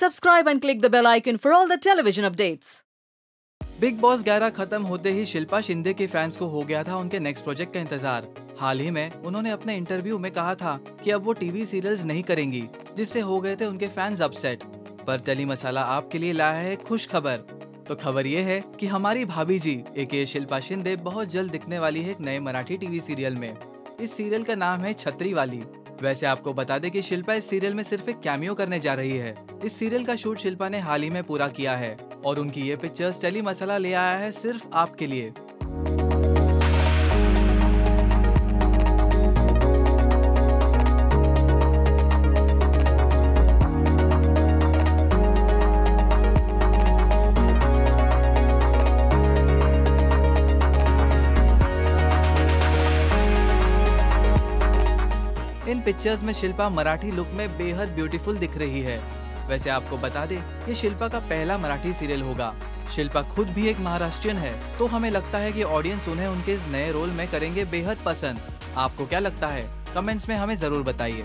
Subscribe and click the bell icon for all the television updates. Bigg Boss 11 खत्म होते ही शिल्पा शिंदे के fans को हो गया था उनके नेक्स्ट प्रोजेक्ट का इंतज़ार। हाल ही में उन्होंने अपने इंटरव्यू में कहा था कि अब वो टीवी सीरियल्स नहीं करेंगी, जिससे हो गए थे उनके फैंस अपसेट पर टेली मसाला आपके लिए लाया है खुश खबर। तो खबर ये है कि हमारी भाभी जी एक शिल्पा शिंदे, बहुत जल्द दिखने वाली है एक नए मराठी टीवी सीरियल में। इस सीरियल का नाम है छतरी वाली। वैसे आपको बता दें कि शिल्पा इस सीरियल में सिर्फ़ एक कैमियो करने जा रही है। इस सीरियल का शूट शिल्पा ने हाल ही में पूरा किया है और उनकी ये पिक्चर्स टेली मसाला ले आया है सिर्फ़ आपके लिए। इन पिक्चर्स में शिल्पा मराठी लुक में बेहद ब्यूटीफुल दिख रही है। वैसे आपको बता दे, ये शिल्पा का पहला मराठी सीरियल होगा। शिल्पा खुद भी एक महाराष्ट्रियन है तो हमें लगता है कि ऑडियंस उन्हें उनके इस नए रोल में करेंगे बेहद पसंद। आपको क्या लगता है? कमेंट्स में हमें ज़रूर बताइए।